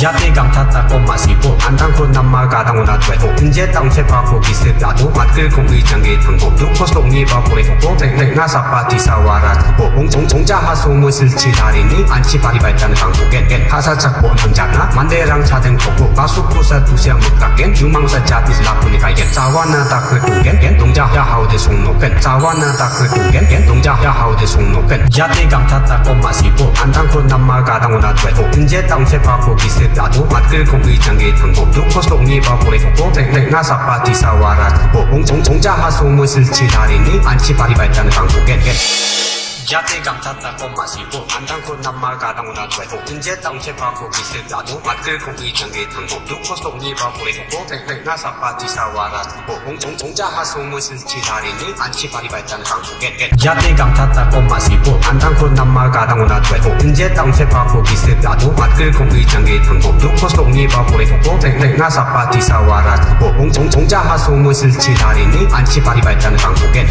जाते गाथा ताको मासी को अंधा को नम्मा गाधा उना चेको इंजे तांग से पाको किसे दादो मातकर को भी चंगे तंगो दुखो सोंगी बाको एक को टेक टेक ना सापा तीसा वारा को 봉 종종자 하소모 실치 다리니 안치 바리발단 강국엔 엔 하사 작고 남자나 만대랑 차등 거고 가수포사 두시야 못 가겐 유망사 자비스 라프니까 엔 자와나 다크 두겐 엔 동자 de sun no pen tawana ta kwe kugen gen dong ja ya hao de sun no pen ya te gang ta ta ko ma si bo an tang ko nam ma ga dang na twe ko inje tang se pa ko ki se da do ma kre ko gi chang ge tang ko do ko so ni ba ko re ko teng teng na sa pa ti sa wa ra ko bong chong chong ja ha so mo sil chi da ri ni an chi pa ri ba chang tang ko gen gen 야대 감탔다 꼬마시고 안당코 남마가당나 죄고 인제 땅체바고 기세다도 막들고 기정의 당고 누코 속니 바보이고 백백나 사파디사와라 듣고 공정 종자 하소무실 지다리니 안치바리 발단 강국에 야대 감탔다 꼬마시고 안당코 남마가당나 죄고 인제 땅체바고 기세다도 막들고 기정의 당고 누코 속니 바보이고 백백나 사파디사와라 듣고 공정 종자 하소무실 지다리니 안치바리 발단 강국에